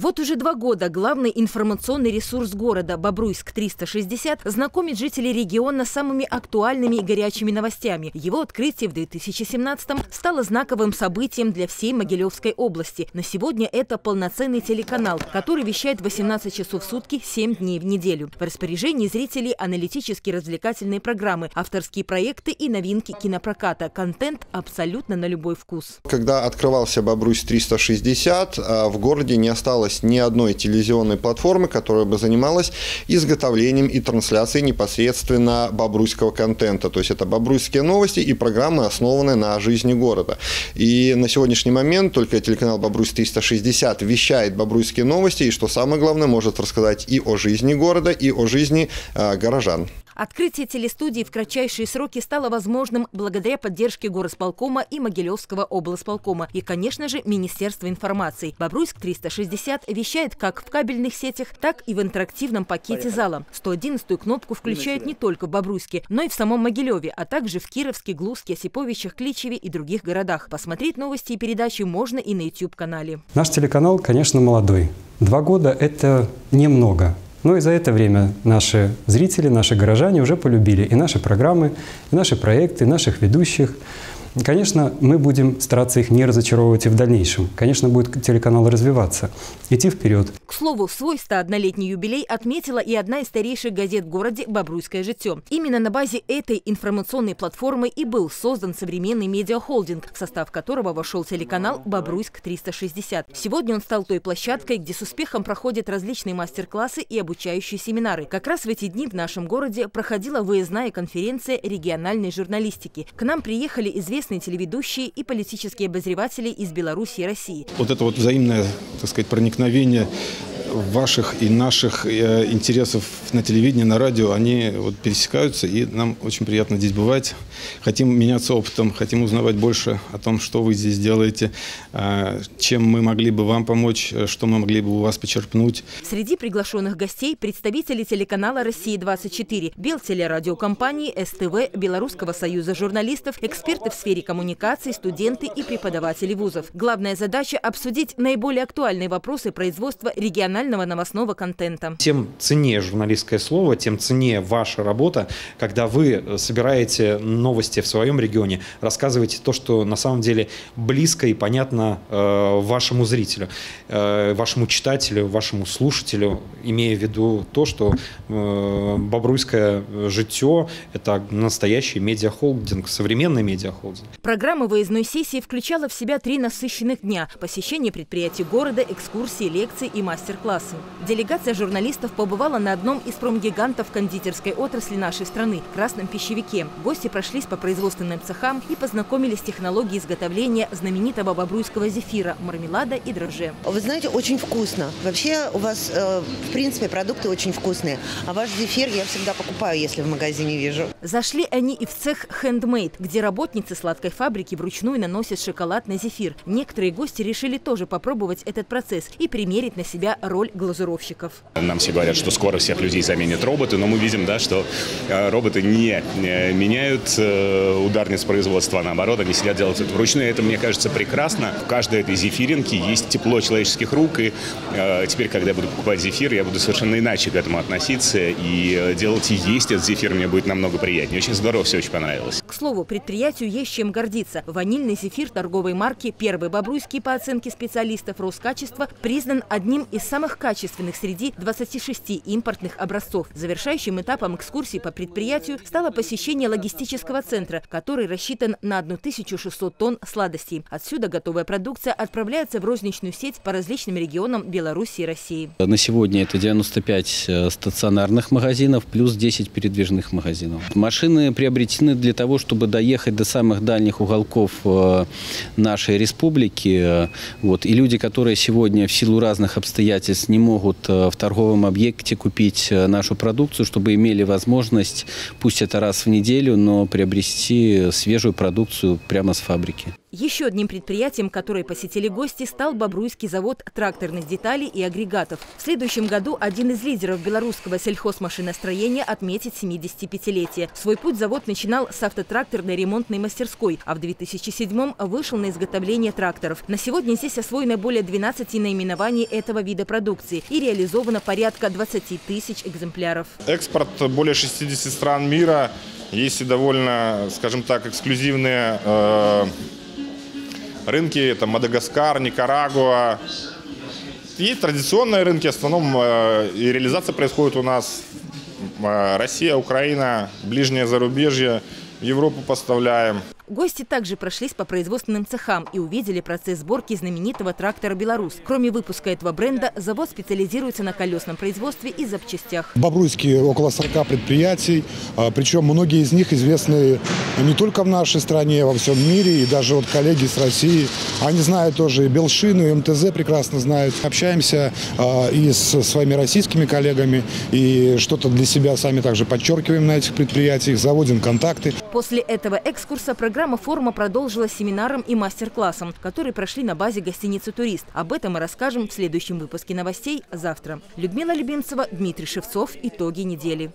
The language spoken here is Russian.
Вот уже два года главный информационный ресурс города «Бобруйск-360» знакомит жителей региона с самыми актуальными и горячими новостями. Его открытие в 2017-м стало знаковым событием для всей Могилевской области. На сегодня это полноценный телеканал, который вещает 18 часов в сутки, 7 дней в неделю. В распоряжении зрителей аналитические развлекательные программы, авторские проекты и новинки кинопроката. Контент абсолютно на любой вкус. Когда открывался «Бобруйск-360», а, в городе не осталось ни одной телевизионной платформы, которая бы занималась изготовлением и трансляцией непосредственно бобруйского контента. То есть это бобруйские новости и программы, основанные на жизни города. И на сегодняшний момент только телеканал «Бобруйск-360» вещает бобруйские новости и, что самое главное, может рассказать и о жизни города, и о жизни э, горожан. Открытие телестудии в кратчайшие сроки стало возможным благодаря поддержке горосполкома и Могилевского облсполкома и, конечно же, Министерства информации. Бобруйск-360 вещает как в кабельных сетях, так и в интерактивном пакете зала. 111-ю кнопку включают не только в Бобруйске, но и в самом Могилеве, а также в Кировске, Глузке, Осиповичах, Кличеве и других городах. Посмотреть новости и передачи можно и на YouTube-канале. Наш телеканал, конечно, молодой. Два года – это немного. Но и за это время наши зрители, наши горожане уже полюбили и наши программы, и наши проекты, и наших ведущих. Конечно, мы будем стараться их не разочаровывать и в дальнейшем. Конечно, будет телеканал развиваться, идти вперед. К слову, свой 101-летний юбилей отметила и одна из старейших газет в городе «Бобруйское житье». Именно на базе этой информационной платформы и был создан современный медиахолдинг, в состав которого вошел телеканал «Бобруйск-360». Сегодня он стал той площадкой, где с успехом проходят различные мастер-классы и обучающие семинары. Как раз в эти дни в нашем городе проходила выездная конференция региональной журналистики. К нам приехали известные известные телеведущие и политические обозреватели из Беларуси и России. Вот это вот взаимное, так сказать, проникновение ваших и наших э, интересов на телевидении, на радио, они вот пересекаются, и нам очень приятно здесь бывать. Хотим меняться опытом, хотим узнавать больше о том, что вы здесь делаете, э, чем мы могли бы вам помочь, э, что мы могли бы у вас почерпнуть. Среди приглашенных гостей представители телеканала «Россия-24», Белтелерадиокомпании, СТВ, Белорусского союза журналистов, эксперты в сфере коммуникаций, студенты и преподаватели вузов. Главная задача – обсудить наиболее актуальные вопросы производства региональных регионального новостного контента. Тем ценнее журналистское слово, тем ценнее ваша работа, когда вы э, собираете новости в своем регионе, рассказываете то, что на самом деле близко и понятно э, вашему зрителю, э, вашему читателю, вашему слушателю, имея в виду то, что э, Бобруйское житье – это настоящий медиахолдинг, современный медиахолдинг. Программа выездной сессии включала в себя три насыщенных дня – посещение предприятий города, экскурсии, лекции и мастер-классы классы. Делегация журналистов побывала на одном из промгигантов кондитерской отрасли нашей страны – Красном пищевике. Гости прошлись по производственным цехам и познакомились с технологией изготовления знаменитого бобруйского зефира, мармелада и дрожжи. Вы знаете, очень вкусно. Вообще у вас, э, в принципе, продукты очень вкусные. А ваш зефир я всегда покупаю, если в магазине вижу. Зашли они и в цех «Хендмейд», где работницы сладкой фабрики вручную наносят шоколад на зефир. Некоторые гости решили тоже попробовать этот процесс и примерить на себя роль роль глазуровщиков. Нам все говорят, что скоро всех людей заменят роботы, но мы видим, да, что э, роботы не меняют э, ударниц производства, а наоборот, они сидят делать это вручную. Это, мне кажется, прекрасно. В каждой этой зефиринке есть тепло человеческих рук, и э, теперь, когда я буду покупать зефир, я буду совершенно иначе к этому относиться, и делать и есть этот зефир мне будет намного приятнее. Очень здорово, все очень понравилось. К слову, предприятию есть чем гордиться. Ванильный зефир торговой марки «Первый Бобруйский» по оценке специалистов Роскачества признан одним из самых самых качественных среди 26 импортных образцов. Завершающим этапом экскурсии по предприятию стало посещение логистического центра, который рассчитан на 1600 тонн сладостей. Отсюда готовая продукция отправляется в розничную сеть по различным регионам Беларуси и России. На сегодня это 95 э, стационарных магазинов плюс 10 передвижных магазинов. Машины приобретены для того, чтобы доехать до самых дальних уголков э, нашей республики. Э, вот. И люди, которые сегодня в силу разных обстоятельств не могут э, в торговом объекте купить э, нашу продукцию, чтобы имели возможность, пусть это раз в неделю, но приобрести свежую продукцию прямо с фабрики. Еще одним предприятием, которое посетили гости, стал Бобруйский завод тракторных деталей и агрегатов. В следующем году один из лидеров белорусского сельхозмашиностроения отметит 75-летие. Свой путь завод начинал с автотракторной ремонтной мастерской, а в 2007 вышел на изготовление тракторов. На сегодня здесь освоено более 12 наименований этого вида продукции и реализовано порядка 20 тысяч экземпляров. Экспорт более 60 стран мира. Есть и довольно, скажем так, эксклюзивные э рынки, это Мадагаскар, Никарагуа. Есть традиционные рынки, в основном э, и реализация происходит у нас э, Россия, Украина, ближнее зарубежье, в Европу поставляем. Гости также прошлись по производственным цехам и увидели процесс сборки знаменитого трактора «Беларусь». Кроме выпуска этого бренда, завод специализируется на колесном производстве и запчастях. В Бобруйске около 40 предприятий, а, причем многие из них известны не только в нашей стране, а во всем мире, и даже вот коллеги с России. Они знают тоже и Белшину, и МТЗ прекрасно знают. Общаемся а, и с своими российскими коллегами, и что-то для себя сами также подчеркиваем на этих предприятиях, заводим контакты. После этого экскурса программа форума продолжилась семинаром и мастер-классом, которые прошли на базе гостиницы «Турист». Об этом мы расскажем в следующем выпуске новостей завтра. Людмила Любимцева, Дмитрий Шевцов. Итоги недели.